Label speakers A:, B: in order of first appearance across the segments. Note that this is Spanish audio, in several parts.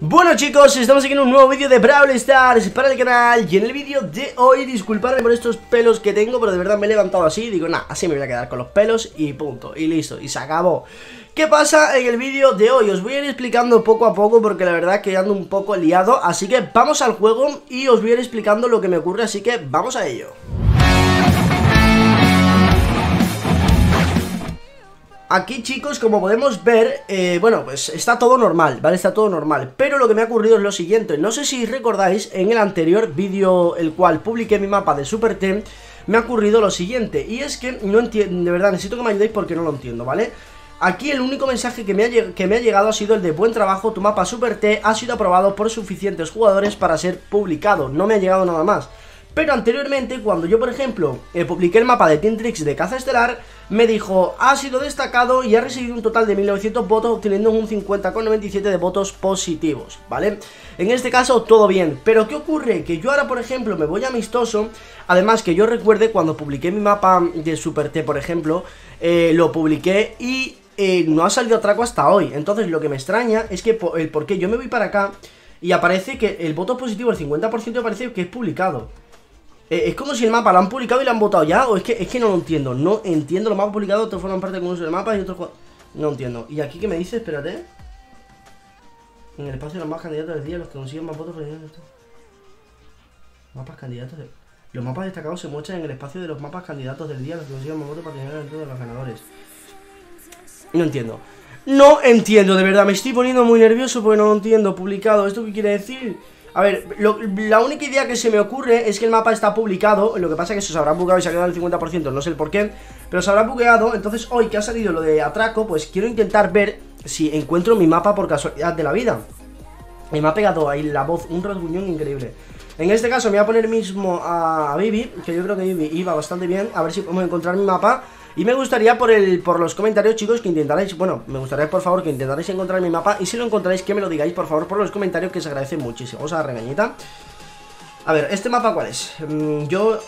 A: Bueno chicos, estamos aquí en un nuevo vídeo de Brawl Stars para el canal. Y en el vídeo de hoy, disculpadme por estos pelos que tengo Pero de verdad me he levantado así. Digo, nada, así me voy a quedar con los pelos y punto Y listo, y se acabó. ¿Qué pasa en el vídeo de hoy? Os voy a ir explicando poco a poco porque la verdad que ando un poco liado. Así que vamos al juego y os voy a ir explicando lo que me ocurre Así que vamos a ello Aquí chicos, como podemos ver, eh, bueno, pues está todo normal, ¿vale? Está todo normal. Pero lo que me ha ocurrido es lo siguiente. No sé si recordáis, en el anterior vídeo el cual publiqué mi mapa de Super Team Me ha ocurrido lo siguiente. Y es que no entiendo, de verdad, necesito que me ayudéis porque no lo entiendo, ¿vale? Aquí el único mensaje que me ha llegado ha sido el de buen trabajo, tu mapa Super T ha sido aprobado por suficientes jugadores para ser publicado No me ha llegado nada más pero anteriormente, cuando yo, por ejemplo, eh, publiqué el mapa de Team Tricks de caza estelar, me dijo, ha sido destacado y ha recibido un total de 1900 votos, obteniendo un 50,97 de votos positivos, ¿vale? En este caso, todo bien. Pero, ¿qué ocurre? Que yo ahora, por ejemplo, me voy amistoso, además que yo recuerde cuando publiqué mi mapa de Super T, por ejemplo, eh, lo publiqué y eh, no ha salido atraco hasta hoy. Entonces, lo que me extraña es que el por qué yo me voy para acá y aparece que el voto positivo, el 50% parece que es publicado. Eh, es como si el mapa lo han publicado y lo han votado ya, o es que, es que no lo entiendo. No entiendo, los mapas publicados, otros forman parte con uso del mapa y otros No entiendo. ¿Y aquí qué me dice? Espérate. En el espacio de los más candidatos del día, los que consiguen más votos esto. Mapas candidatos de... Los mapas destacados se muestran en el espacio de los mapas candidatos del día, los que consiguen más votos para tener dentro de los ganadores. No entiendo. No entiendo, de verdad, me estoy poniendo muy nervioso porque no lo entiendo. Publicado, ¿esto qué quiere decir? A ver, la única idea que se me ocurre es que el mapa está publicado Lo que pasa es que se habrá bugueado y se ha quedado el 50% No sé el por qué Pero se habrá bugueado Entonces hoy que ha salido lo de atraco Pues quiero intentar ver si encuentro mi mapa por casualidad de la vida. Me ha pegado ahí la voz Un rasguñón increíble. En este caso me voy a poner mismo a Bibi Que yo creo que Bibi iba bastante bien A ver si podemos encontrar mi mapa y me gustaría por el por los comentarios, chicos, que intentarais, bueno, me gustaría por favor que intentarais encontrar mi mapa y si lo encontráis que me lo digáis, por favor, por los comentarios que se agradece muchísimo. Vamos a la regañita. A ver, ¿este mapa cuál es? Mm, yo...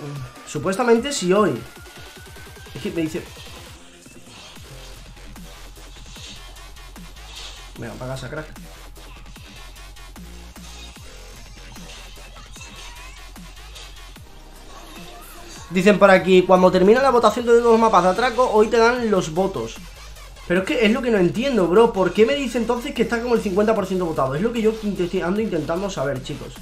A: Mm, supuestamente si hoy... Me dice... Venga, apaga esa crack. Dicen por aquí, cuando termina la votación de los mapas de atraco, hoy te dan los votos. Pero es que es lo que no entiendo, bro. ¿Por qué me dice entonces que está como el 50% votado? Es lo que yo ando intentando saber, chicos.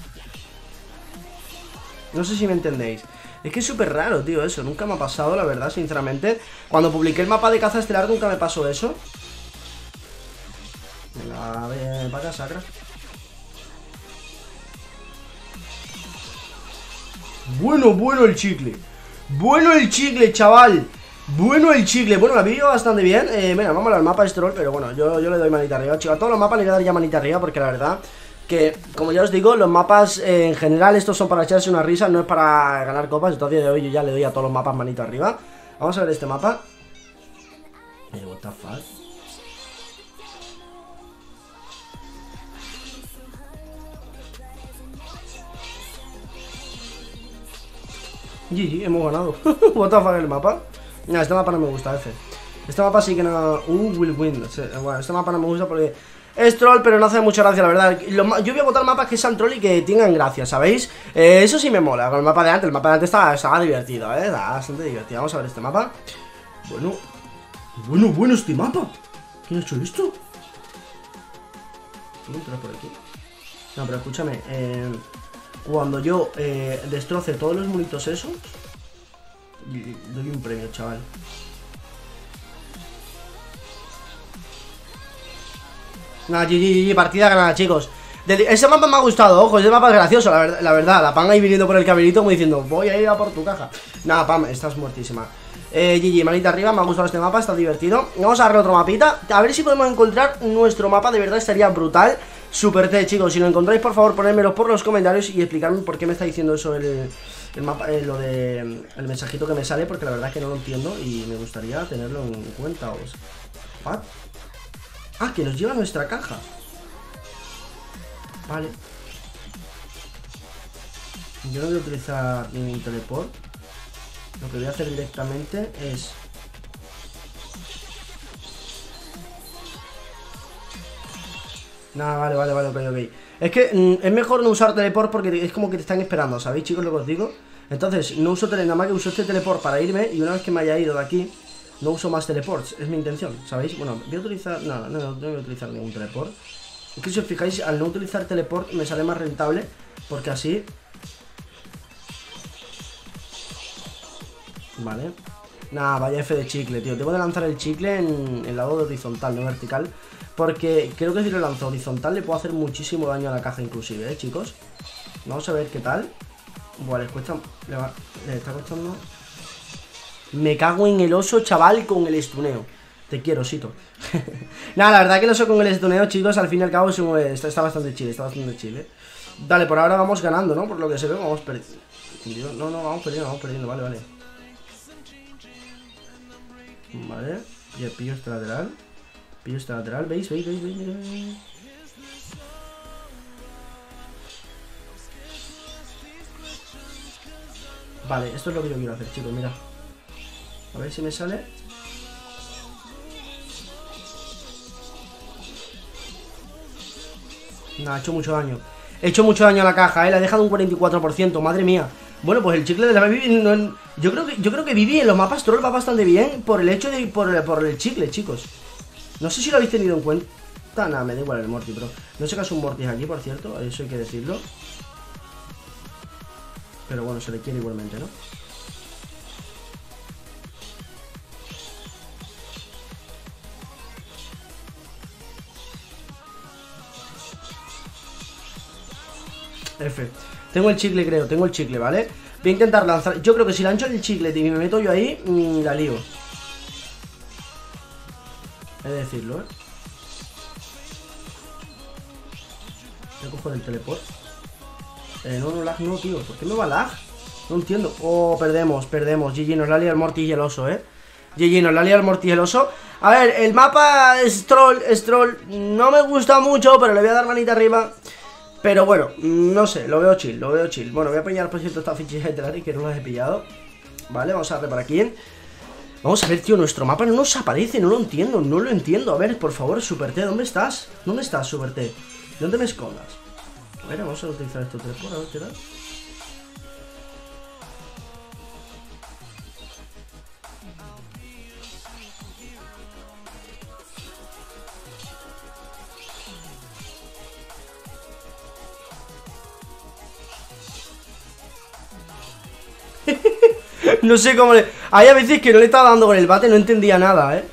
A: No sé si me entendéis. Es que es súper raro, tío, eso. Nunca me ha pasado, la verdad, sinceramente. Cuando publiqué el mapa de caza estelar nunca me pasó eso. Venga, a ver, vaya sacra. Bueno, bueno el chicle. Bueno el chicle, chaval. Bueno el chicle, bueno, la vídeo bastante bien. Eh, Venga, vamos al mapa troll, pero bueno yo, yo le doy manita arriba, chicos A todos los mapas le voy a dar ya manita arriba Porque la verdad que, como ya os digo Los mapas eh, en general estos son para echarse una risa No es para ganar copas. Entonces de hoy yo ya le doy a todos los mapas manita arriba. Vamos a ver este mapa. Eh, what the fuck GG, hemos ganado. What the fuck el mapa. No, este mapa no me gusta, F. Este mapa sí que no... Uh, will win. Bueno, este mapa no me gusta porque... Es troll, pero no hace mucha gracia, la verdad Yo voy a votar mapas que sean troll y que tengan gracia, ¿sabéis? Eh, eso sí me mola Con el mapa de antes, el mapa de antes estaba, estaba divertido, ¿eh? Bastante divertido Vamos a ver este mapa Bueno Bueno, bueno este mapa ¿Quién ha hecho esto? ¿Puedo entrar por aquí? No, pero escúchame Eh cuando yo eh, destroce todos los monitos esos, doy un premio, chaval. Nada, GG, partida ganada, chicos. ese mapa me ha gustado, ojo, ese mapa es gracioso, la, verdad, la pan ahí viniendo por el caminito como diciendo, voy a ir a por tu caja. Nada, Pam, estás muertísima. Eh, GG, manita arriba, me ha gustado este mapa, está divertido. Vamos a darle otro mapita. A ver si podemos encontrar nuestro mapa, de verdad estaría brutal. Super T, chicos, si lo encontráis por favor ponedmelo por los comentarios y explicarme por qué me está diciendo eso el, mapa, eh, lo de el mensajito que me sale Porque la verdad es que no lo entiendo y me gustaría tenerlo en cuenta os... Ah, que nos lleva nuestra caja Vale Yo no voy a utilizar ningún teleport Lo que voy a hacer directamente es Nada, vale, vale, vale, ok, ok. Es que mm, es mejor no usar teleport porque es como que te están esperando, ¿sabéis, chicos, lo que os digo? Entonces, no uso tele, nada más que uso este teleport para irme y una vez que me haya ido de aquí, no uso más teleports, es mi intención, ¿sabéis? Bueno, voy a utilizar... No, no, no, voy a utilizar ningún teleport. Es que si os fijáis, al no utilizar teleport me sale más rentable porque así... Vale. Nah, vaya F de chicle, tío. Debo de lanzar el chicle en el lado de horizontal, no vertical. Porque creo que si lo lanzo horizontal le puedo hacer muchísimo daño a la caja inclusive, ¿eh, chicos? Vamos a ver qué tal. Buah, les cuesta... Le, está costando... Me cago en el oso, chaval, con el estuneo. Te quiero, Sito. Nada, la verdad que el oso con el estuneo, chicos, al fin y al cabo está, está bastante chile, está bastante chile. Dale, por ahora vamos ganando, ¿no? Por lo que se ve, vamos perdiendo. No, no, vamos perdiendo, vamos perdiendo, vale, vale. Vale, y el pillo este lateral. Pillo este lateral, ¿veis? ¿Veis? ¿Veis? Vale, esto es lo que yo quiero hacer, chicos, mira. A ver si me sale. Nah, ha hecho mucho daño. He hecho mucho daño a la caja, ¿eh? La he dejado un 44%, madre mía. Bueno, pues el chicle de la Bibi no, yo creo que yo creo que Vivi en los mapas troll va bastante bien por el hecho de por el, por el chicle, chicos. No sé si lo habéis tenido en cuenta. Nada, me da igual el Morty, pero no sé qué es un Morty aquí, por cierto, eso hay que decirlo. Pero bueno, se le quiere igualmente, ¿no? F. Tengo el chicle, creo, tengo el chicle, ¿vale? Voy a intentar lanzar... Yo creo que si lanzo el chicle y me meto yo ahí, la lío. He de decirlo, ¿eh? Voy a coger el teleport. Eh, no, no, lag no, tío. ¿Por qué me va lag? No entiendo. Oh, perdemos, perdemos. GG, nos la lía el Morty y el oso, ¿eh? GG, nos la lía el Morty. A ver, el mapa es troll, es troll. No me gusta mucho, pero le voy a dar manita arriba. Pero bueno, no sé, lo veo chill, lo veo chill. Bueno, voy a pillar por cierto esta ficha de que no las he pillado. Vale, vamos a darle por aquí. Vamos a ver, tío, nuestro mapa no nos aparece, no lo entiendo, no lo entiendo. A ver, por favor, Super T, ¿dónde estás? ¿Dónde estás, Super T? ¿Dónde me escondas? A ver, vamos a utilizar estos tres por a ver qué tal. no sé cómo le... Hay a veces que no le estaba dando con el bate, no entendía nada, ¿eh?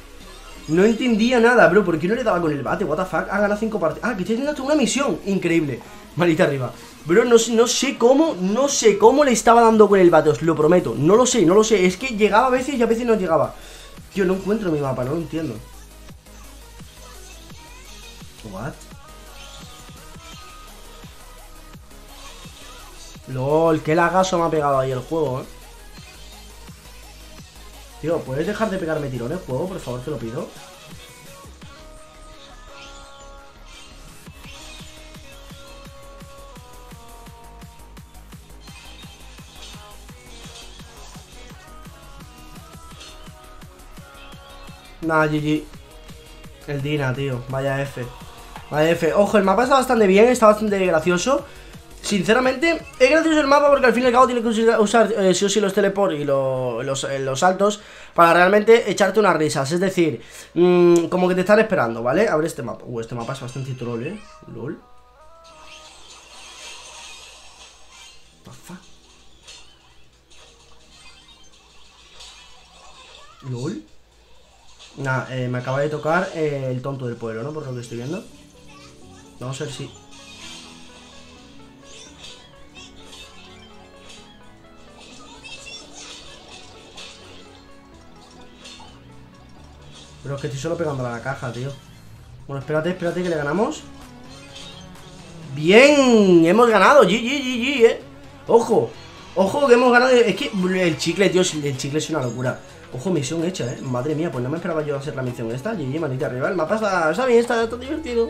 A: No entendía nada, bro. ¿Por qué no le daba con el bate? What the fuck? Ha ganado 5 partidas. Ah, que estoy haciendo una misión. Increíble. Malita arriba. Bro, no, no sé cómo, no sé cómo le estaba dando con el bate, os lo prometo. No lo sé, no lo sé. Es que llegaba a veces y a veces no llegaba. Tío, no encuentro mi mapa, no lo entiendo. What? LOL, qué lagazo me ha pegado ahí el juego, eh. Tío, ¿puedes dejar de pegarme tirones, juego? Por favor, te lo pido. Nah, GG. El Dina, tío. Vaya F. Vaya F. Ojo, el mapa está bastante bien, está bastante gracioso. Sinceramente, es gracioso el mapa porque al fin y al cabo tiene que usar eh, sí o sí los teleport y los, eh, los, saltos para realmente echarte unas risas. Es decir, mmm, como que te están esperando, ¿vale? A ver este mapa. Uh, este mapa es bastante troll, ¿eh? LOL. LOL. Nah, eh, me acaba de tocar el tonto del pueblo, ¿no? Por lo que estoy viendo. Vamos a ver si Pero es que estoy solo pegando a la caja, tío. Bueno, espérate, espérate que le ganamos. ¡Bien! Hemos ganado, GG, GG, eh. Ojo, ojo que hemos ganado. Es que el chicle, tío, el chicle es una locura. Ojo, misión hecha, eh. Madre mía, pues no me esperaba yo hacer la misión esta. GG, manita arriba, el mapa está, está bien, está, está divertido.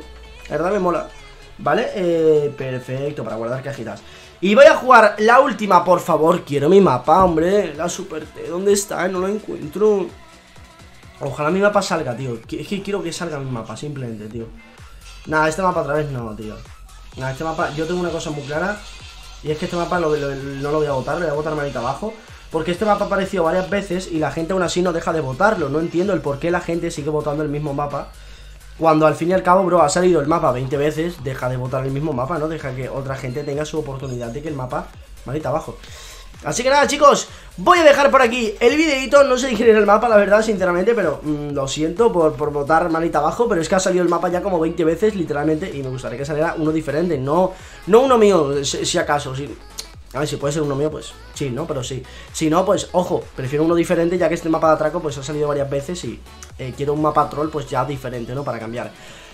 A: La verdad me mola. ¿Vale? Eh, perfecto, para guardar cajitas. Y voy a jugar la última, por favor. Quiero mi mapa, hombre. La Super T, ¿dónde está? No lo encuentro Ojalá mi mapa salga, tío. Es que quiero que salga mi mapa, simplemente, tío. Nada, este mapa otra vez no, tío. Nada, este mapa, yo tengo una cosa muy clara. Y es que este mapa no lo voy a votar, le voy a votar manita abajo. Porque este mapa ha aparecido varias veces y la gente aún así no deja de votarlo. No entiendo el por qué la gente sigue votando el mismo mapa. Cuando al fin y al cabo, bro, ha salido el mapa 20 veces, deja de votar el mismo mapa, ¿no? Deja que otra gente tenga su oportunidad de que el mapa... Manita abajo. Así que nada chicos, voy a dejar por aquí el videito, no sé quién era el mapa la verdad sinceramente, pero mm, lo siento por, por votar manita abajo, pero es que ha salido el mapa ya como 20 veces literalmente y me gustaría que saliera uno diferente, no, no uno mío si, acaso, si, a ver, si puede ser uno mío, pues sí, ¿no? Pero sí. Si no, pues ojo, prefiero uno diferente ya que este mapa de atraco pues ha salido varias veces y eh, quiero un mapa troll pues ya diferente, ¿no? Para cambiar.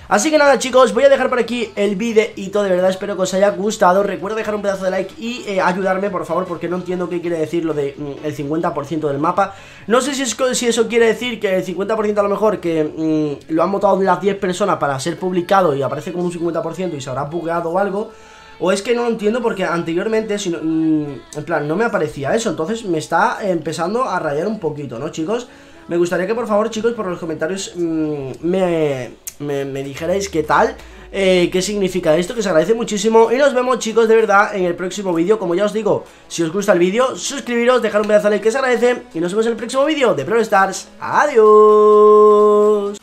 A: Así que nada chicos, voy a dejar por aquí el videito, de verdad espero que os haya gustado. Recuerda dejar un pedazo de like y eh, ayudarme por favor Porque no entiendo qué quiere decir lo de mm, el 50% del mapa. No sé si, es, si eso quiere decir que el 50% a lo mejor que mm, lo han votado las 10 personas para ser publicado Y aparece como un 50% y se habrá bugueado o algo o es que no lo entiendo porque anteriormente, si mm, en plan, no me aparecía eso. Entonces me está empezando a rayar un poquito, ¿no, chicos? Me gustaría que por favor, chicos, por los comentarios me me, dijerais qué tal eh, qué significa esto, que se agradece muchísimo. Y nos vemos chicos de verdad en el próximo vídeo. Como ya os digo, si os gusta el vídeo, suscribiros, dejar un pedazo de like que se agradece. Y nos vemos en el próximo vídeo de Pro Stars. Adiós